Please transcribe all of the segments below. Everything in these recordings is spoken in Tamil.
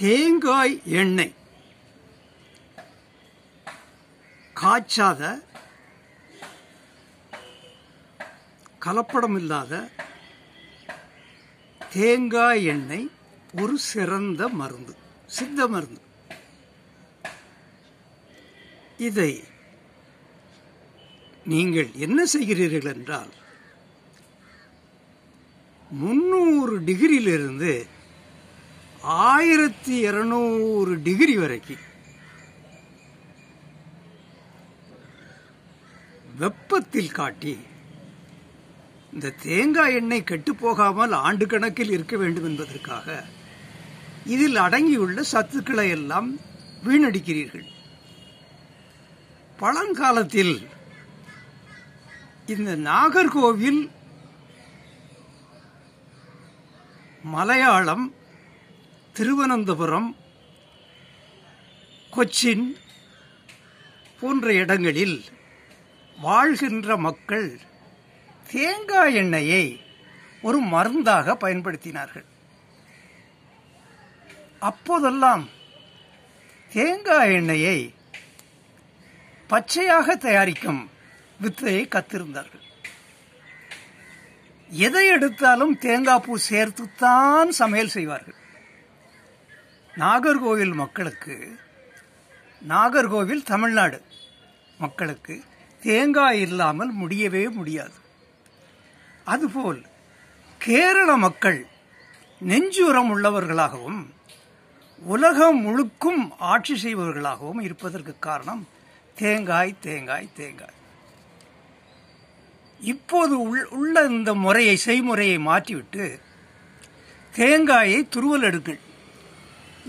தேங்காய் எண்ணெய். காய்ச்சாத கலப்படம் இல்லாத தேங்காய் எண்ணெய் ஒரு சிறந்த மருந்து சித்த மருந்து. இதை நீங்கள் என்ன செய்கிறீர்கள் என்றால் முன்னூறு டிகிரியிலிருந்து ஆயிரத்தி இருநூறு டிகிரி வரைக்கும் வெப்பத்தில் காட்டி இந்த தேங்காய் எண்ணெய் கெட்டு போகாமல் ஆண்டு கணக்கில் இருக்க வேண்டும் என்பதற்காக இதில் அடங்கியுள்ள சத்துக்களை எல்லாம் வீணடிக்கிறீர்கள். பழங்காலத்தில் இந்த நாகர்கோவில் மலையாளம் திருவனந்தபுரம் கொச்சின் போன்ற இடங்களில் வாழ்கின்ற மக்கள் தேங்காய் எண்ணெயை ஒரு மருந்தாக பயன்படுத்தினார்கள். அப்போதெல்லாம் தேங்காய் எண்ணெயை பச்சையாக தயாரிக்கும் வித்தையை கத்திருந்தார்கள். எதை எடுத்தாலும் தேங்காய் பூ சேர்த்துத்தான் சமையல் செய்வார்கள். நாகர்கோவில் மக்களுக்கு நாகர்கோவில் தமிழ்நாடு மக்களுக்கு தேங்காய் இல்லாமல் முடியவே முடியாது. அதுபோல் கேரள மக்கள் நெஞ்சுரம் உள்ளவர்களாகவும் உலகம் முழுக்கும் ஆட்சி செய்பவர்களாகவும் இருப்பதற்கு காரணம் தேங்காய் தேங்காய் தேங்காய். இப்போது உள்ள இந்த முறையை செய்முறையை மாற்றிவிட்டு தேங்காயை துருவல் எடுங்கள்.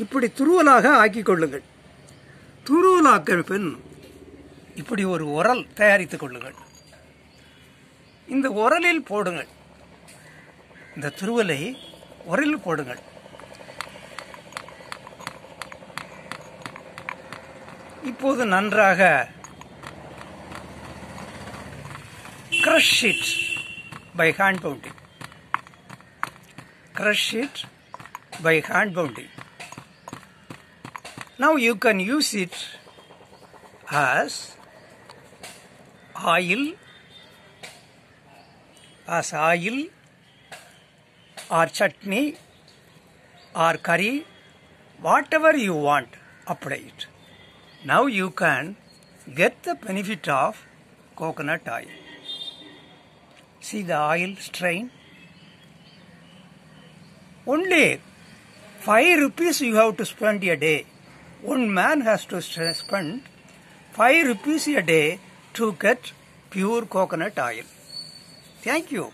இப்படி துருவலாக ஆக்கி கொள்ளுங்கள். துருவலாக்க பின் இப்படி ஒரு உரல் தயாரித்துக் கொள்ளுங்கள். இந்த உரலில் போடுங்கள். இந்த துருவலை உரலில் போடுங்கள். இப்போது நன்றாக crush it by hand pounding crush it by hand pounding Now you can use it as oil, as oil or chutney or curry, whatever you want, apply it. Now you can get the benefit of coconut oil. See the oil strain. Only 5 rupees you have to spend a day. One man has to spend 5 rupees a day to get pure coconut oil. Thank you.